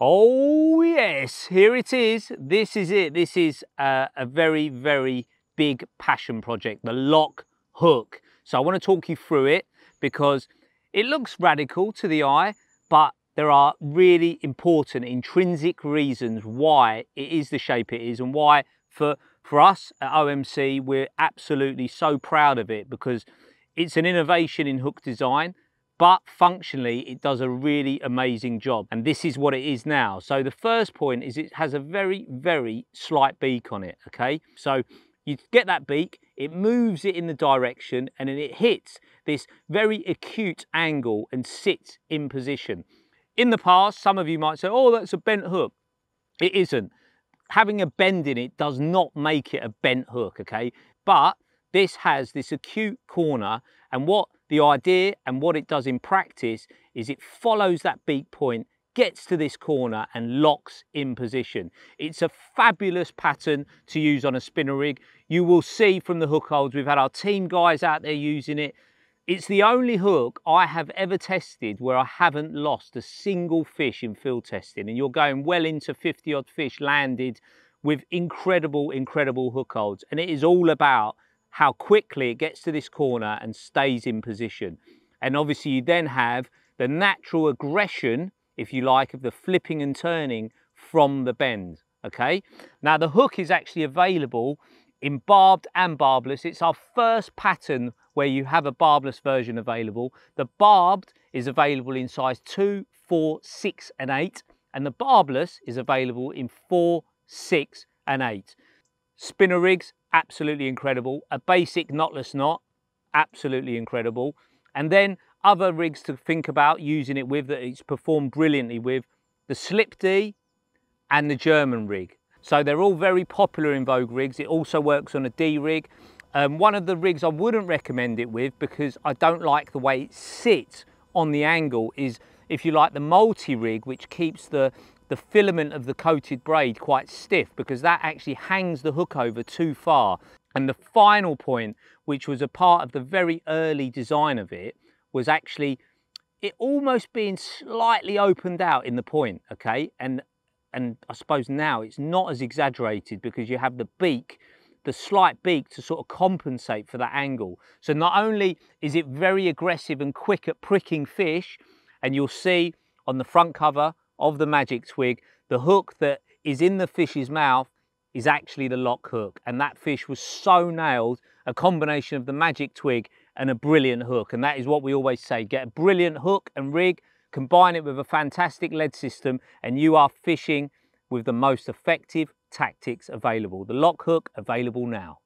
Oh yes, here it is. This is it. This is a, a very, very big passion project, the lock hook. So I want to talk you through it because it looks radical to the eye, but there are really important intrinsic reasons why it is the shape it is and why for, for us at OMC, we're absolutely so proud of it because it's an innovation in hook design but functionally it does a really amazing job and this is what it is now. So the first point is it has a very very slight beak on it okay? So you get that beak it moves it in the direction and then it hits this very acute angle and sits in position. In the past some of you might say oh that's a bent hook. It isn't. Having a bend in it does not make it a bent hook okay? But this has this acute corner and what the idea and what it does in practice is it follows that beak point, gets to this corner and locks in position. It's a fabulous pattern to use on a spinner rig. You will see from the hook holds, we've had our team guys out there using it. It's the only hook I have ever tested where I haven't lost a single fish in field testing. And you're going well into 50 odd fish landed with incredible, incredible hook holds. And it is all about how quickly it gets to this corner and stays in position. And obviously you then have the natural aggression, if you like, of the flipping and turning from the bend, okay? Now the hook is actually available in barbed and barbless. It's our first pattern where you have a barbless version available. The barbed is available in size 2, 4, 6 and 8 and the barbless is available in 4, 6 and 8. Spinner rigs, absolutely incredible. A basic knotless knot, absolutely incredible. And then other rigs to think about using it with that it's performed brilliantly with, the Slip D and the German rig. So they're all very popular in Vogue rigs. It also works on a D rig. Um, one of the rigs I wouldn't recommend it with because I don't like the way it sits on the angle is if you like the multi-rig which keeps the the filament of the coated braid quite stiff because that actually hangs the hook over too far. And the final point, which was a part of the very early design of it, was actually it almost being slightly opened out in the point, okay? And and I suppose now it's not as exaggerated because you have the beak, the slight beak to sort of compensate for that angle. So not only is it very aggressive and quick at pricking fish, and you'll see on the front cover of the magic twig, the hook that is in the fish's mouth is actually the lock hook. And that fish was so nailed, a combination of the magic twig and a brilliant hook. And that is what we always say, get a brilliant hook and rig, combine it with a fantastic lead system, and you are fishing with the most effective tactics available. The lock hook available now.